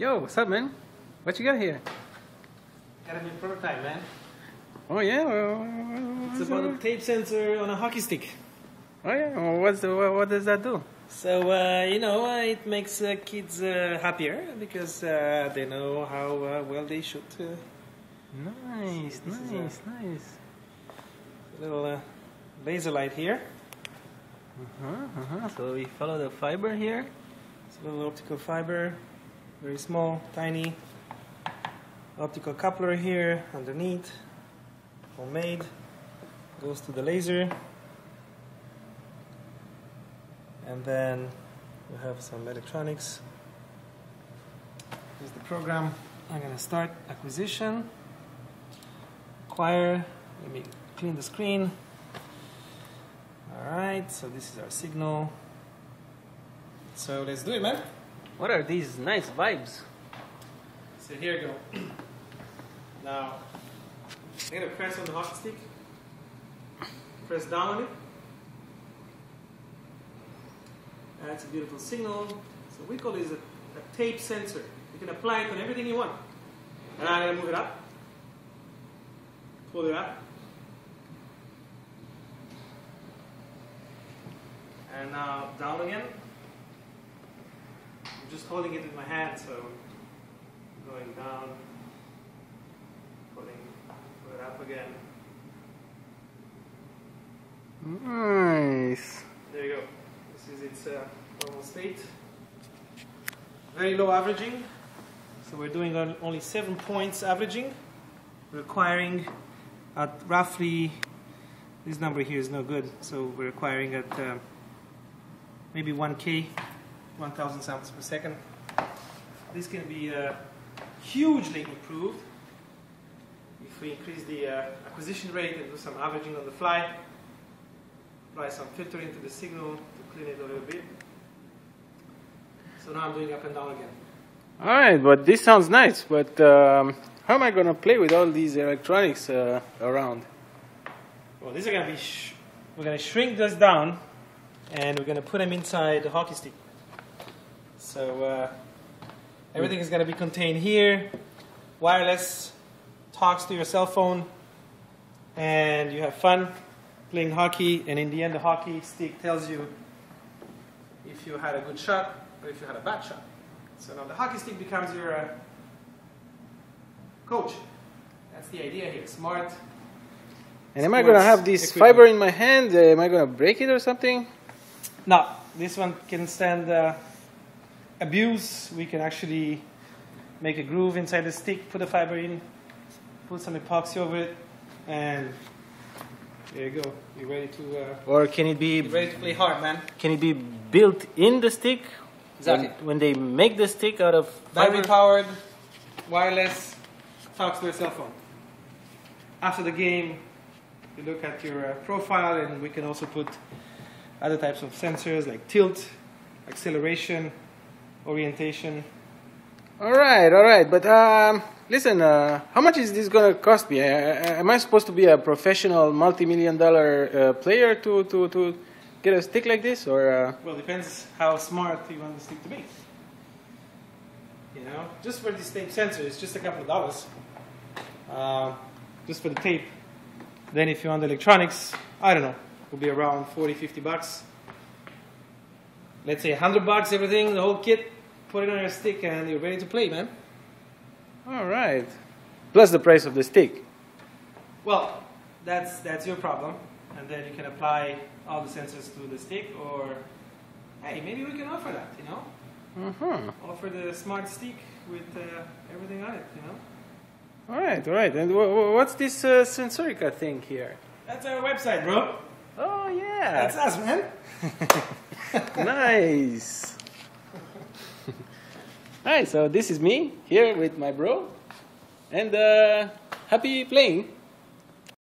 Yo, what's up, man? What you got here? Got a new prototype, man. Oh yeah. Well, It's about it? a tape sensor on a hockey stick. Oh yeah. Well, what's the, what, what does that do? So uh, you know, uh, it makes uh, kids uh, happier because uh, they know how uh, well they shoot. Uh, Nice, is nice, nice. little uh, laser light here. Uh-huh, uh-huh. So we follow the fiber here. It's a little optical fiber, very small, tiny. Optical coupler here underneath, homemade. Goes to the laser. And then we have some electronics. Here's the program. I'm gonna start acquisition. Acquire. Let me clean the screen. Alright, so this is our signal. So let's do it, man. What are these nice vibes? So here you go. Now, I'm gonna press on the hockey stick. Press down on it. That's a beautiful signal. So we call this a, a tape sensor. You can apply it on everything you want. And I'm gonna move it up. Pull it up. And now down again. I'm just holding it in my hand, so going down, putting put it up again. Nice. There you go. This is its uh, normal state. Very low averaging. So we're doing only seven points averaging, requiring at roughly this number here is no good. So we're requiring at uh, maybe 1k, 1,000 samples per second. This can be uh, hugely improved if we increase the uh, acquisition rate and do some averaging on the fly apply some filtering to the signal to clean it a little bit. So now I'm doing up and down again. All right, but this sounds nice. But um, how am I gonna play with all these electronics uh, around? Well, these are gonna be, sh- we're gonna shrink this down and we're gonna put them inside the hockey stick. So uh, everything is gonna be contained here, wireless, talks to your cell phone, and you have fun playing hockey. And in the end, the hockey stick tells you if you had a good shot or if you had a bad shot. So now the hockey stick becomes your uh, coach. That's the idea here. Smart. And am I gonna have this equipment. fiber in my hand? Uh, am I gonna break it or something? No, this one can stand uh, abuse. We can actually make a groove inside the stick, put a fiber in, put some epoxy over it, and there you go. You're ready to uh, Or can it be ready to play hard, man. can it be built in the stick? Exactly. When, when they make the stick out of Battery fiber? powered, wireless, talks to your cell phone. After the game, you look at your uh, profile, and we can also put other types of sensors like tilt, acceleration, orientation. All right, all right. But um, listen, uh, how much is this gonna cost me? Uh, am I supposed to be a professional, multi-million dollar uh, player to, to, to get a stick like this, or? Uh, Well, depends how smart you want the stick to be. You know, just for this tape sensor, it's just a couple of dollars. Uh, just for the tape. Then if you want the electronics, I don't know, it will be around 40, 50 bucks. Let's say 100 bucks, everything, the whole kit. Put it on your stick and you're ready to play, man. all right. Plus the price of the stick. Well, that's that's your problem, and then you can apply all the sensors to the stick, or hey, maybe we can offer that, you know? Uh-huh. offer the smart stick with uh, everything on it, you know? All right, all right. And wh- wh- what's this uh, Sensorica thing here? That's our website, bro. Oh yeah. That's us, man. nice. Right, so this is me here with my bro, and uh, happy playing.